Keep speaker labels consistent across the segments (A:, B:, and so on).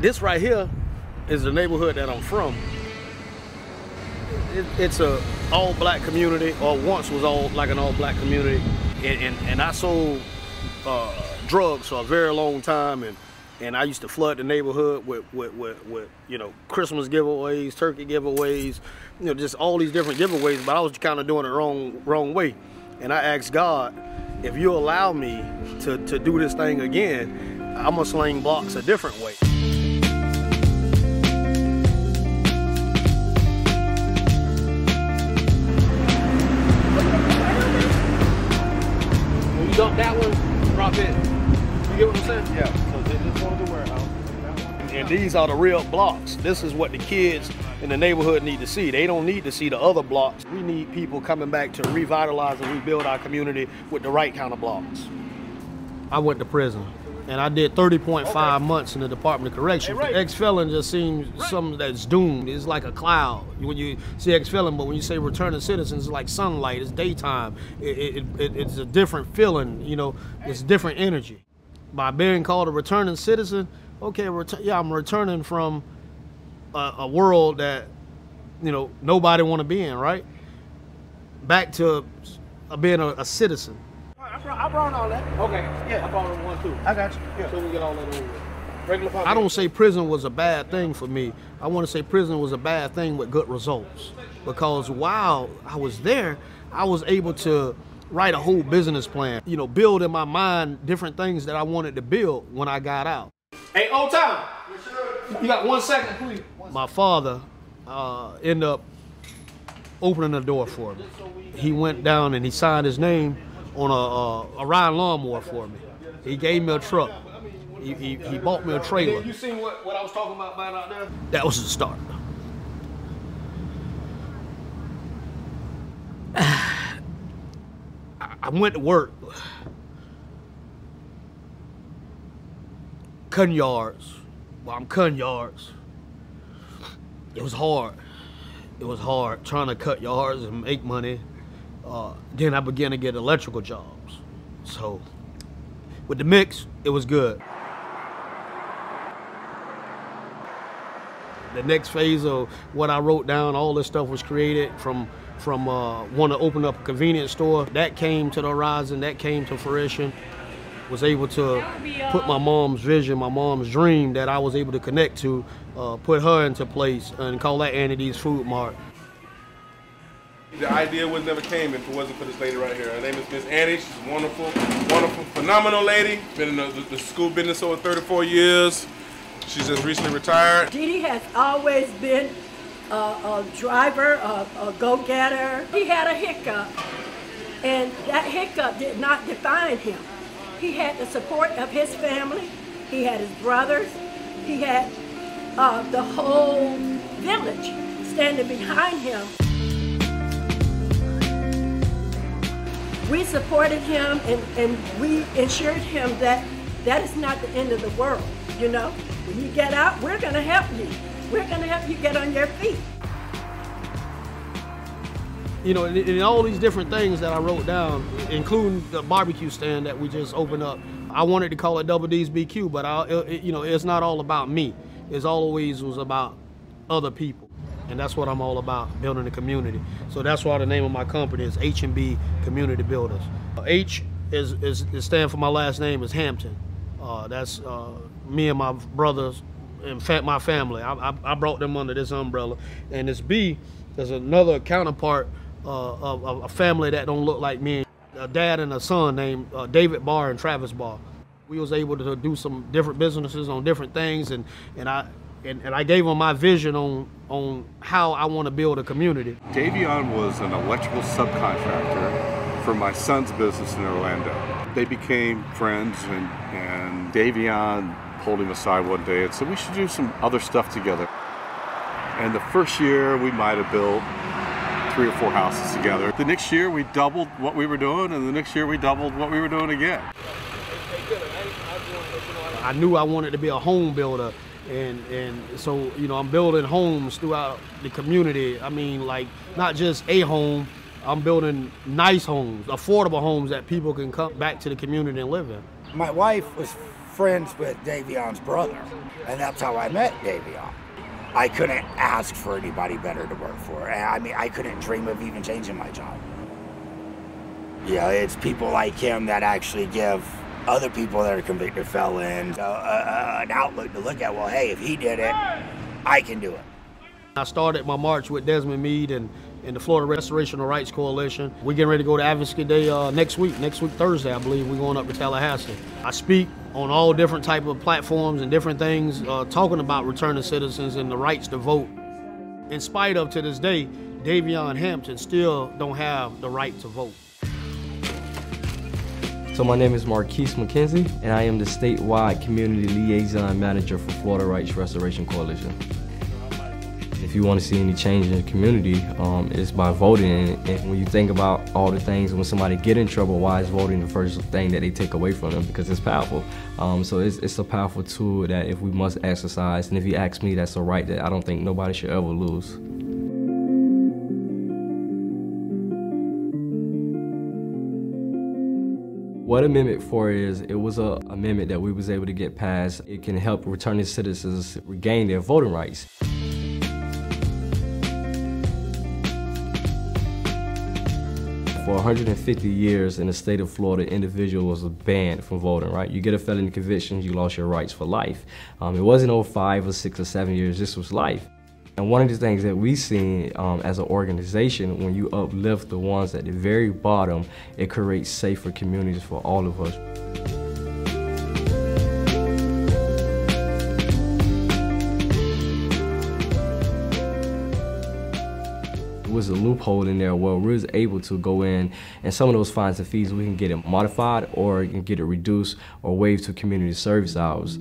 A: this right here is the neighborhood that I'm from. It, it's a all black community, or once was all like an all black community, and and, and I sold uh, drugs for a very long time, and and I used to flood the neighborhood with with, with, with you know Christmas giveaways, turkey giveaways, you know just all these different giveaways. But I was kind of doing it wrong wrong way, and I asked God, if you allow me to to do this thing again, I'm gonna sling blocks a different way. Are the real blocks. This is what the kids in the neighborhood need to see. They don't need to see the other blocks. We need people coming back to revitalize and rebuild our community with the right kind of blocks. I went to prison and I did 30.5 months in the Department of Corrections.
B: Hey.
A: Ex-felon just seems something that's doomed. It's like a cloud when you see ex-felon, but when you say returning citizens, it's like sunlight. It's daytime. It, it, it, it's a different feeling. You know, it's different energy. By being called a returning citizen, okay, yeah, I'm returning from a, a world that you know nobody want to be in, right? Back to uh, being a, a citizen.
B: I brought, I brought all that.
A: Okay,
B: Yeah.
A: I brought in one too.
B: I got you. Yeah.
A: So we get all that over. with.
B: Regular.
A: I don't say prison was a bad thing for me. I want to say prison was a bad thing with good results. Because while I was there, I was able to write a whole business plan, you know, build in my mind different things that I wanted to build when I got out.
B: Hey, old time.
A: You got one second, please. My father uh, ended up opening the door for me. He went down and he signed his name on a, a, a riding lawnmower for me. He gave me a truck. He, he, he bought me a trailer.
B: You seen what, what I was talking about, man, out there?
A: That was the start. I I went to work cutting yards. Well, I'm cutting yards. It was hard. It was hard trying to cut yards and make money. Uh, then I began to get electrical jobs. So, with the mix, it was good. the next phase of what I wrote down, all this stuff was created from from uh, want to open up a convenience store. That came to the horizon. That came to fruition. Was able to put my mom's vision, my mom's dream that I was able to connect to, uh, put her into place, and call that Annie D's Food Mart.
C: The idea was never came if it wasn't for this lady right here. Her name is Miss Annie. She's a wonderful, wonderful, phenomenal lady. Been in the, the, the school business over 34 years. She's just recently retired.
D: Dee Dee has always been a, a driver, a, a go-getter. He had a hiccup, and that hiccup did not define him. He had the support of his family. He had his brothers. He had uh, the whole village standing behind him. We supported him and, and we ensured him that that is not the end of the world. You know, when you get out, we're going to help you. We're going to help you get on your feet.
A: You know, and, and all these different things that I wrote down, including the barbecue stand that we just opened up. I wanted to call it Double D's BQ, but I, it, you know, it's not all about me. It's always was about other people, and that's what I'm all about, building a community. So that's why the name of my company is H and B Community Builders. Uh, H is is, is stand for my last name is Hampton. Uh, that's uh, me and my brothers and my family. I, I, I brought them under this umbrella, and this B is another counterpart uh, of a family that don't look like me. A dad and a son named uh, David Barr and Travis Barr. We was able to do some different businesses on different things, and and I and, and I gave them my vision on on how I want to build a community.
E: Davion was an electrical subcontractor for my son's business in Orlando. They became friends, and, and Davion pulled him aside one day and said, We should do some other stuff together. And the first year, we might have built three or four houses together. The next year, we doubled what we were doing, and the next year, we doubled what we were doing again.
A: I knew I wanted to be a home builder, and and so you know I'm building homes throughout the community. I mean, like not just a home. I'm building nice homes, affordable homes that people can come back to the community and live in.
B: My wife was
F: friends with Davion's brother, and that's how I met Davion. I couldn't ask for anybody better to work for. I mean, I couldn't dream of even changing my job. Know, it's people like him that actually give other people that are convicted felons uh, uh, an outlook to look at. Well, hey, if he did it, I can do it.
A: I started my march with Desmond Meade and, and the Florida Restorational Rights Coalition. We're getting ready to go to Advocacy Day uh, next week, next week Thursday, I believe. We're going up to Tallahassee. I speak on all different type of platforms and different things, uh, talking about returning citizens and the rights to vote. In spite of to this day, Davion Hampton still don't have the right to vote.
G: So my name is Marquise McKenzie, and I am the statewide community liaison manager for Florida Rights Restoration Coalition. If you want to see any change in the community, um, it's by voting. And when you think about all the things, when somebody get in trouble, why is voting the first thing that they take away from them? Because it's powerful. Um, so it's, it's a powerful tool that if we must exercise, and if you ask me, that's a right that I don't think nobody should ever lose. What Amendment 4 is, it was a amendment that we was able to get passed. It can help returning citizens regain their voting rights. For 150 years in the state of Florida, individuals was banned from voting, right? You get a felony conviction, you lost your rights for life. Um, it wasn't 05 or 6 or 7 years, this was life. And one of the things that we see um, as an organization, when you uplift the ones at the very bottom, it creates safer communities for all of us. Was a loophole in there where we was able to go in and some of those fines and fees we can get it modified or you can get it reduced or waived to community service hours.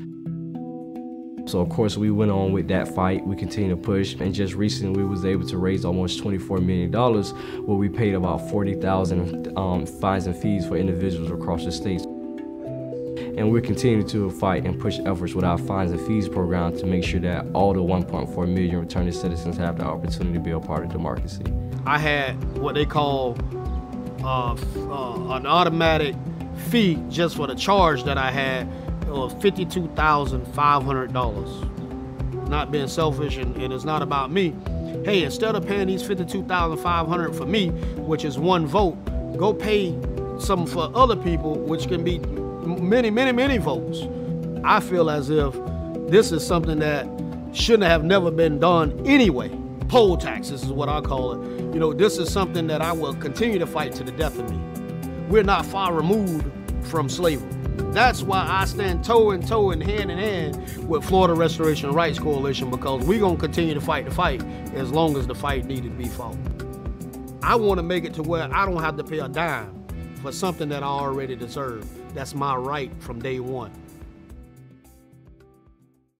G: So of course we went on with that fight. We continue to push, and just recently we was able to raise almost 24 million dollars, where we paid about 40,000 um, fines and fees for individuals across the states. And we're continuing to fight and push efforts with our fines and fees program to make sure that all the 1.4 million returning citizens have the opportunity to be a part of democracy.
A: I had what they call uh, uh, an automatic fee just for the charge that I had of $52,500. Not being selfish and, and, it's not about me. Hey, instead of paying these $52,500 for me, which is one vote, go pay some for other people, which can be many, many, many votes. I feel as if this is something that shouldn't have never been done anyway. Poll taxes is what I call it. You know, this is something that I will continue to fight to the death of me. We're not far removed from slavery. That's why I stand toe and toe and hand in hand with Florida Restoration Rights Coalition because we're going to continue to fight the fight as long as the fight needed to be fought. I want to make it to where I don't have to pay a dime for something that I already deserve. That's my right from day one.